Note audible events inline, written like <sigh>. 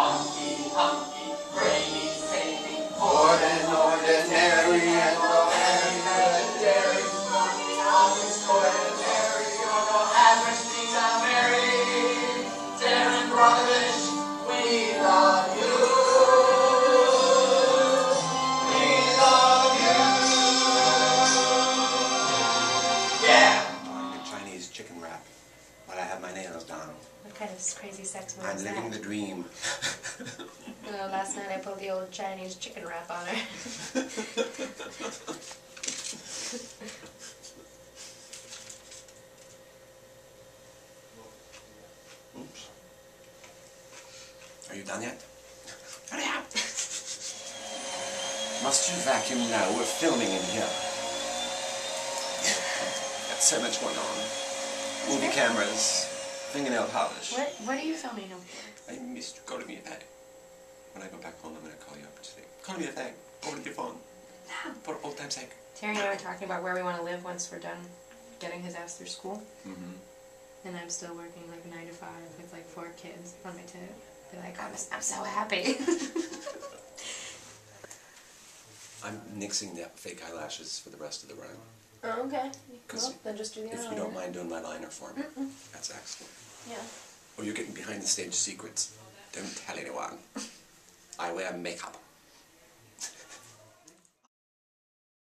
Funky, hunky, brainy, saving, ordinary legendary, ordinary, you're things. Darren we love you. We love you. Yeah. Chinese chicken wrap, but I have my nails down kind of crazy sex I'm living that? the dream. <laughs> <laughs> last night I pulled the old Chinese chicken wrap on her. Oops. Are you done yet? Hurry up! Must you vacuum now? We're filming in here. Got so much going on. Movie cameras fingernail polish. what What are you filming him for? I missed you. Go to me a thing. When I go back home, I'm going to call you up and say, call me a thing. Over your phone. For old time's sake. Terry and I were talking about where we want to live once we're done getting his ass through school. Mm-hmm. And I'm still working like nine to five with like four kids on my tip. Be like, I'm, I'm so happy. <laughs> I'm nixing the fake eyelashes for the rest of the run. Oh, okay. Well, then just do the If you don't mind doing my liner for me, that's excellent. Yeah. Or you're getting behind the stage secrets. Don't tell anyone. I wear makeup.